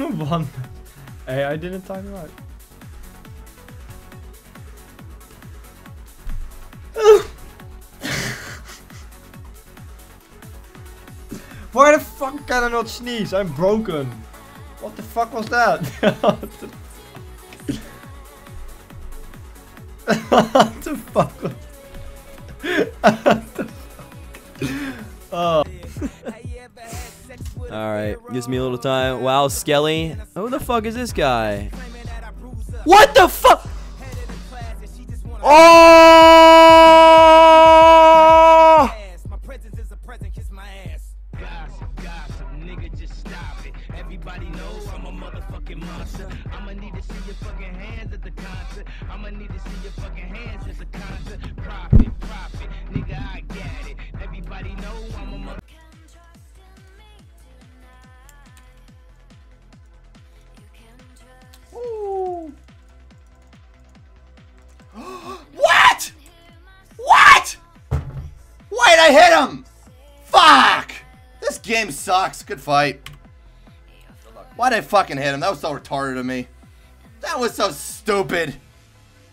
one. Hey, I didn't time you out. Why the fuck can I not sneeze? I'm broken. What the fuck was that? what the fuck what the fuck? Oh. Alright, gives me a little time. Wow, Skelly. Who the fuck is this guy? What the fuck? Oh! My presence is a present, kiss my ass. Gossip, gossip, nigga, just stop it. Everybody knows I'm a motherfucking monster. I'ma need to see your fucking hands at the concert. I'ma need to see your fucking hands at the concert. Profit, profit, Hit him? Fuck! This game sucks. Good fight. Why'd I fucking hit him? That was so retarded of me. That was so stupid.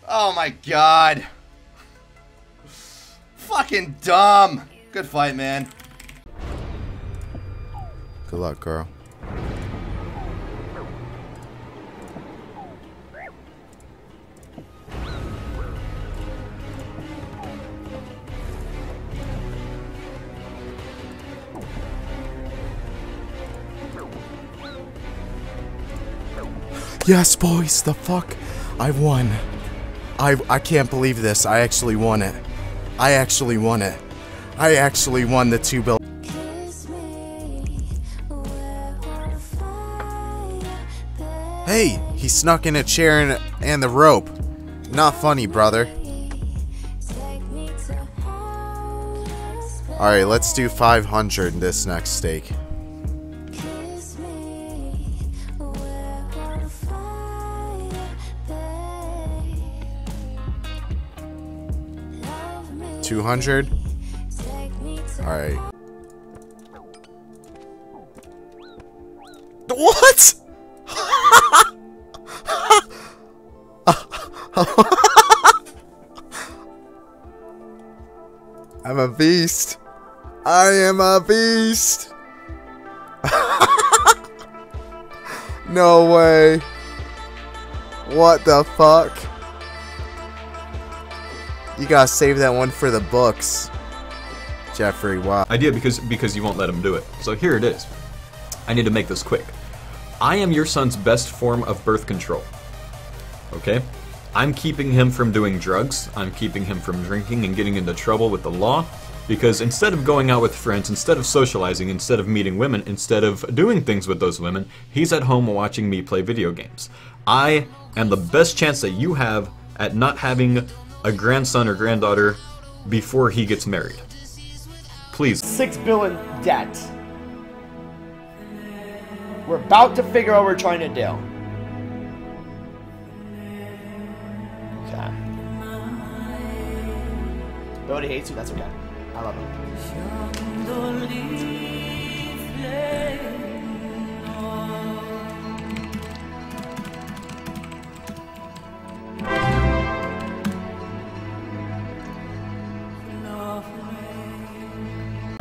Oh my god. Fucking dumb. Good fight, man. Good luck, girl. Yes, boys, the fuck? I won. I I can't believe this. I actually won it. I actually won it. I actually won the two bill. Hey, he snuck in a chair and, and the rope. Not funny, brother. Alright, let's do 500 this next stake. Two hundred. All right. What? I'm a beast. I am a beast. no way. What the fuck? You gotta save that one for the books. Jeffrey, wow. I did because because you won't let him do it. So here it is. I need to make this quick. I am your son's best form of birth control. Okay? I'm keeping him from doing drugs. I'm keeping him from drinking and getting into trouble with the law. Because instead of going out with friends, instead of socializing, instead of meeting women, instead of doing things with those women, he's at home watching me play video games. I am the best chance that you have at not having a grandson or granddaughter before he gets married. Please. Six billion debt. We're about to figure out what we're trying to do. Okay. Nobody hates you, that's okay. I love him.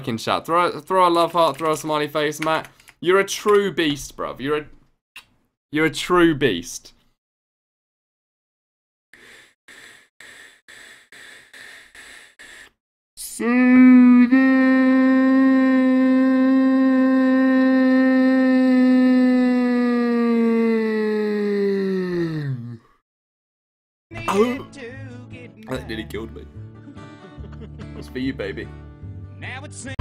Fucking shout. Throw, throw a love heart, throw a smiley face, Matt. You're a true beast, bruv. You're a, you're a true beast. Oh. That nearly killed me. That's for you, baby. Now it's